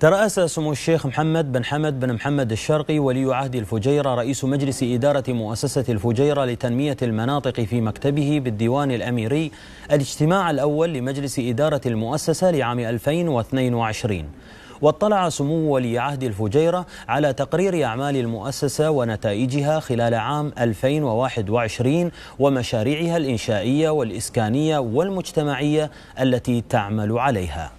ترأس سمو الشيخ محمد بن حمد بن محمد الشرقي ولي عهد الفجيرة رئيس مجلس إدارة مؤسسة الفجيرة لتنمية المناطق في مكتبه بالديوان الأميري الاجتماع الأول لمجلس إدارة المؤسسة لعام 2022 واطلع سمو ولي عهد الفجيرة على تقرير أعمال المؤسسة ونتائجها خلال عام 2021 ومشاريعها الإنشائية والإسكانية والمجتمعية التي تعمل عليها.